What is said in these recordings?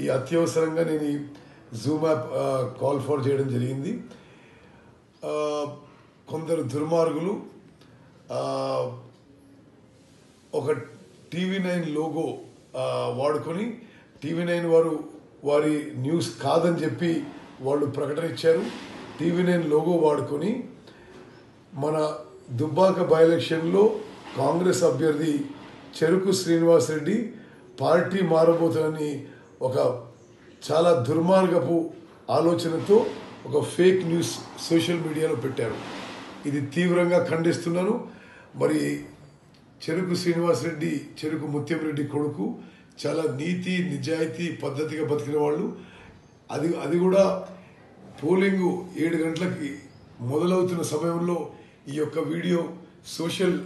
ఈ అత్యవసరంగా నేను ఈ జూమ్ యాప్ కాల్ ఫర్ చేయడం జరిగింది. కొందరు దుర్మార్గులు ఒక టీవీ నైన్ లోగో వాడుకొని టీవీ నైన్ వారు వారి న్యూస్ కాదని చెప్పి వాళ్ళు ప్రకటన ఇచ్చారు. టీవీ నైన్ లోగో వాడుకొని మన దుబ్బాక బై ఎలక్షన్లో కాంగ్రెస్ అభ్యర్థి చెరుకు శ్రీనివాస్ రెడ్డి పార్టీ మారబోతుందని ఒక చాలా దుర్మార్గపు ఆలోచనతో ఒక ఫేక్ న్యూస్ సోషల్ మీడియాలో పెట్టారు. ఇది తీవ్రంగా ఖండిస్తున్నాను. మరి చెరుకు శ్రీనివాస్ రెడ్డి చెరుకు ముత్యం రెడ్డి కొడుకు చాలా నీతి నిజాయితీ పద్ధతిగా బతికిన వాళ్ళు. అది అది కూడా పోలింగు ఏడు గంటలకి మొదలవుతున్న సమయంలో ఈ యొక్క వీడియో సోషల్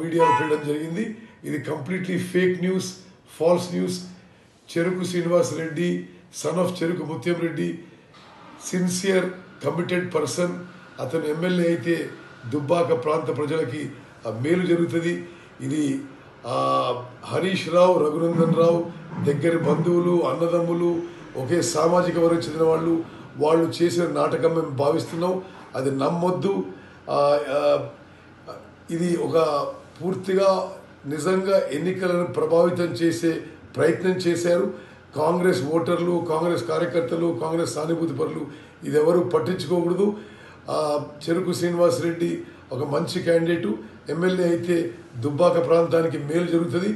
మీడియాలో పెట్టడం జరిగింది. ఇది completely fake news false news. Cheruku Srinivas Reddy son of Cheruku Muthyam Reddy sincere committed person అతను ఎమ్మెల్యే అయితే దుబ్బాక ప్రాంత ప్రజలకి మేలు జరుగుతుంది. ఇది హరీష్ రావు రఘునందన్ రావు దగ్గరి బంధువులు అన్నదమ్ములు ఒకే సామాజిక వర్గం చెందిన వాళ్ళు వాళ్ళు చేసిన నాటకం మేము భావిస్తున్నాం. అది నమ్మొద్దు. ఇది ఒక పూర్తిగా నిజంగా ఎన్నికలను ప్రభావితం చేసే ప్రయత్నం చేశారు. కాంగ్రెస్ ఓటర్లు కాంగ్రెస్ కార్యకర్తలు కాంగ్రెస్ సానుభూతి పరులు ఇది పట్టించుకోకూడదు. చెరుకు శ్రీనివాస్ రెడ్డి ఒక మంచి క్యాండిడేటు. ఎమ్మెల్యే అయితే దుబ్బాక ప్రాంతానికి మేలు జరుగుతుంది.